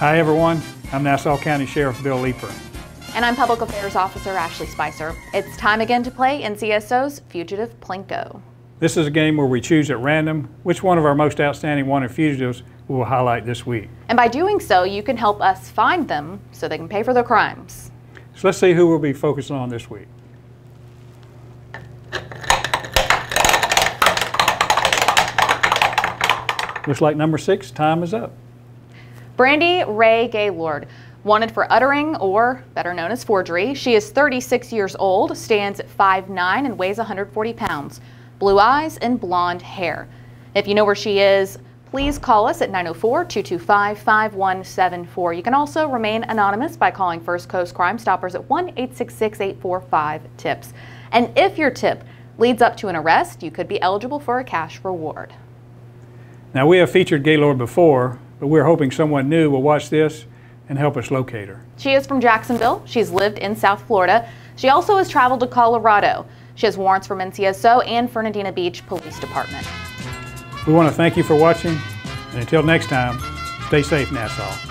Hi everyone, I'm Nassau County Sheriff Bill Leeper. And I'm Public Affairs Officer Ashley Spicer. It's time again to play NCSO's Fugitive Plinko. This is a game where we choose at random which one of our most outstanding wanted fugitives we will highlight this week. And by doing so, you can help us find them so they can pay for their crimes. So let's see who we'll be focusing on this week. Looks like number six, time is up. Brandie Ray Gaylord, wanted for uttering, or better known as forgery. She is 36 years old, stands at 5'9", and weighs 140 pounds. Blue eyes and blonde hair. If you know where she is, please call us at 904-225-5174. You can also remain anonymous by calling First Coast Crime Stoppers at 1-866-845-TIPS. And if your tip leads up to an arrest, you could be eligible for a cash reward. Now we have featured Gaylord before, but we're hoping someone new will watch this and help us locate her. She is from Jacksonville. She's lived in South Florida. She also has traveled to Colorado. She has warrants from NCSO and Fernandina Beach Police Department. We want to thank you for watching, and until next time, stay safe, Nassau.